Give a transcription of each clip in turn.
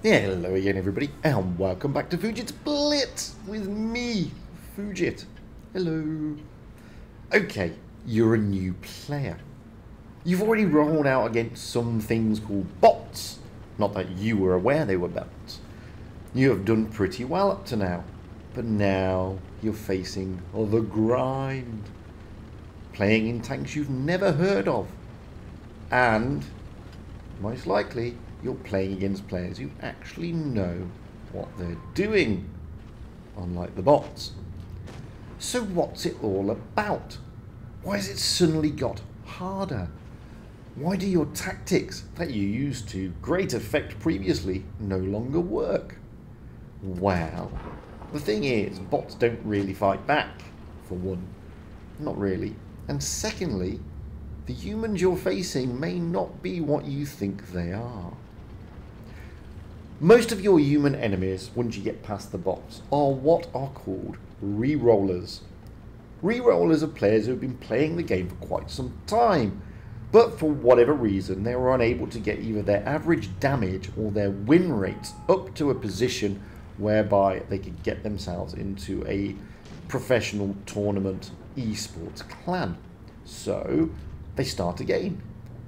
Hello again everybody, and welcome back to Fugit's Blitz with me, Fujit. Hello. Okay, you're a new player. You've already rolled out against some things called bots. Not that you were aware they were bots. You have done pretty well up to now, but now you're facing all the grind. Playing in tanks you've never heard of. And, most likely, you're playing against players who actually know what they're doing, unlike the bots. So what's it all about? Why has it suddenly got harder? Why do your tactics that you used to great effect previously no longer work? Well, the thing is, bots don't really fight back, for one. Not really. And secondly, the humans you're facing may not be what you think they are. Most of your human enemies, once you get past the bots, are what are called re-rollers. Re-rollers are players who have been playing the game for quite some time, but for whatever reason they were unable to get either their average damage or their win rates up to a position whereby they could get themselves into a professional tournament esports clan. So they start again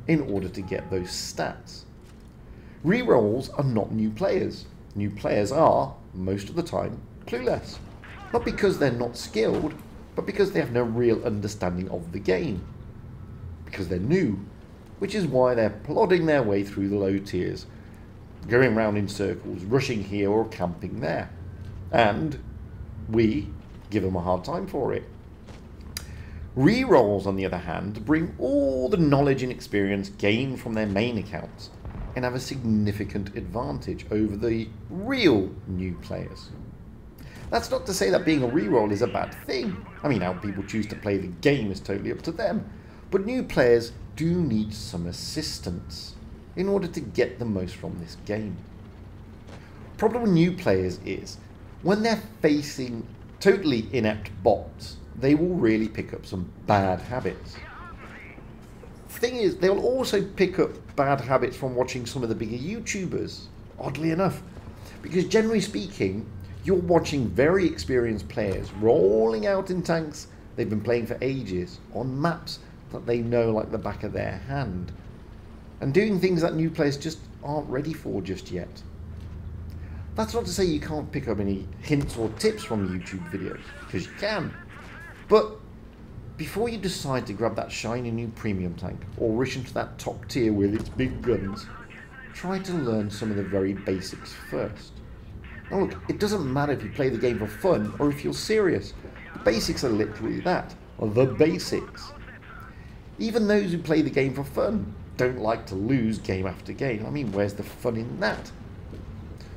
in order to get those stats. Rerolls are not new players. New players are, most of the time, clueless. Not because they're not skilled, but because they have no real understanding of the game. Because they're new, which is why they're plodding their way through the low tiers, going round in circles, rushing here or camping there. And we give them a hard time for it. Rerolls, on the other hand, bring all the knowledge and experience gained from their main accounts and have a significant advantage over the real new players. That's not to say that being a reroll is a bad thing. I mean, how people choose to play the game is totally up to them. But new players do need some assistance in order to get the most from this game. Problem with new players is when they're facing totally inept bots, they will really pick up some bad habits thing is, they'll also pick up bad habits from watching some of the bigger YouTubers, oddly enough. Because generally speaking, you're watching very experienced players rolling out in tanks they've been playing for ages on maps that they know like the back of their hand. And doing things that new players just aren't ready for just yet. That's not to say you can't pick up any hints or tips from YouTube videos, because you can. But before you decide to grab that shiny new premium tank or rush into that top tier with its big guns, try to learn some of the very basics first. Now look, it doesn't matter if you play the game for fun or if you're serious. The basics are literally that, the basics. Even those who play the game for fun don't like to lose game after game. I mean, where's the fun in that?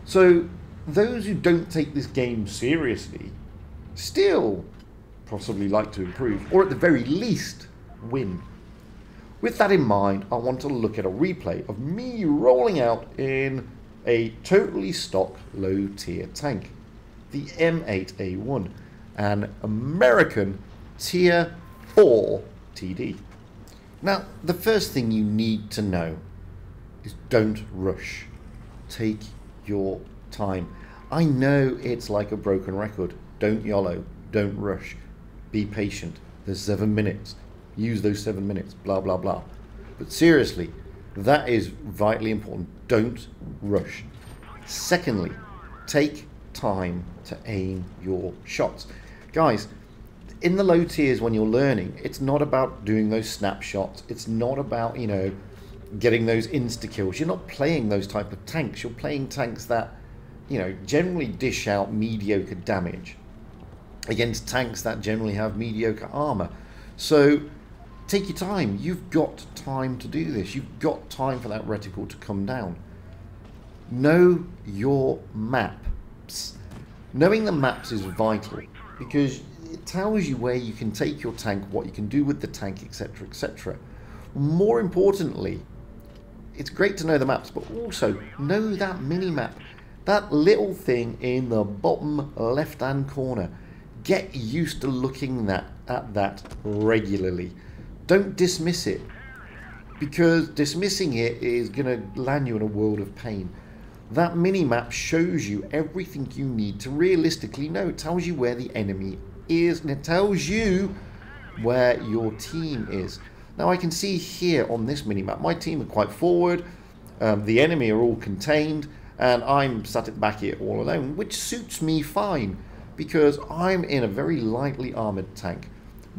So, those who don't take this game seriously still possibly like to improve, or at the very least, win. With that in mind, I want to look at a replay of me rolling out in a totally stock low tier tank, the M8A1, an American tier 4 TD. Now, the first thing you need to know is don't rush. Take your time. I know it's like a broken record. Don't YOLO. Don't rush be patient. There's seven minutes. Use those seven minutes, blah, blah, blah. But seriously, that is vitally important. Don't rush. Secondly, take time to aim your shots. Guys, in the low tiers when you're learning, it's not about doing those snapshots. It's not about, you know, getting those insta kills. You're not playing those type of tanks. You're playing tanks that, you know, generally dish out mediocre damage against tanks that generally have mediocre armor. So take your time. You've got time to do this. You've got time for that reticle to come down. Know your maps. Knowing the maps is vital because it tells you where you can take your tank, what you can do with the tank, etc., etc. More importantly, it's great to know the maps, but also know that mini map. That little thing in the bottom left-hand corner get used to looking that, at that regularly. Don't dismiss it because dismissing it is going to land you in a world of pain. That mini map shows you everything you need to realistically know. It tells you where the enemy is and it tells you where your team is. Now I can see here on this mini map, my team are quite forward, um, the enemy are all contained, and I'm sat at the back here all alone, which suits me fine because I'm in a very lightly armoured tank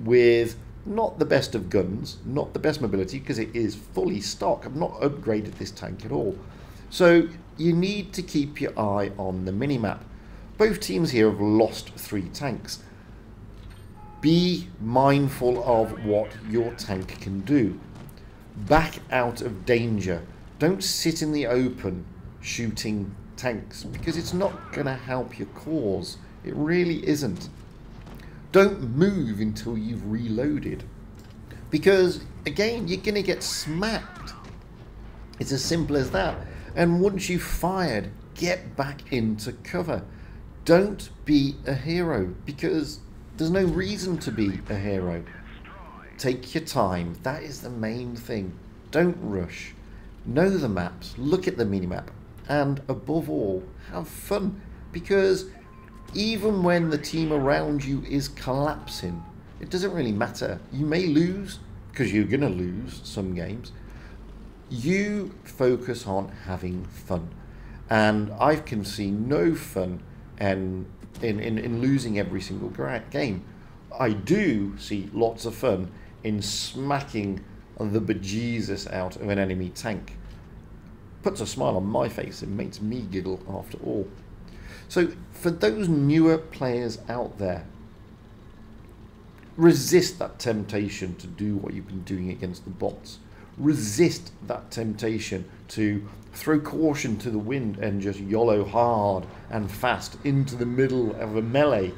with not the best of guns, not the best mobility because it is fully stock. I've not upgraded this tank at all. So you need to keep your eye on the mini-map. Both teams here have lost three tanks. Be mindful of what your tank can do. Back out of danger. Don't sit in the open shooting tanks because it's not going to help your cause. It really isn't. Don't move until you've reloaded because, again, you're going to get smacked. It's as simple as that. And once you've fired, get back into cover. Don't be a hero because there's no reason to be a hero. Take your time. That is the main thing. Don't rush. Know the maps. Look at the minimap. And above all, have fun. Because even when the team around you is collapsing, it doesn't really matter. You may lose, because you're going to lose some games. You focus on having fun. And I can see no fun in, in, in, in losing every single game. I do see lots of fun in smacking the bejesus out of an enemy tank. Puts a smile on my face and makes me giggle after all. So, for those newer players out there, resist that temptation to do what you've been doing against the bots. Resist that temptation to throw caution to the wind and just YOLO hard and fast into the middle of a melee.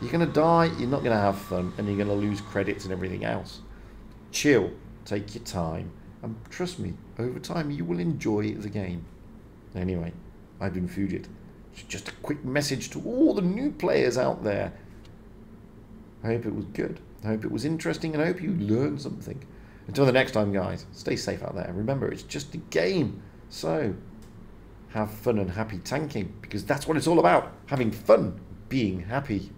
You're going to die, you're not going to have fun, and you're going to lose credits and everything else. Chill, take your time, and trust me, over time you will enjoy the game. Anyway, I've been Fugit. Just a quick message to all the new players out there. I hope it was good. I hope it was interesting and I hope you learned something. Until the next time, guys, stay safe out there. Remember, it's just a game. So, have fun and happy tanking because that's what it's all about having fun, being happy.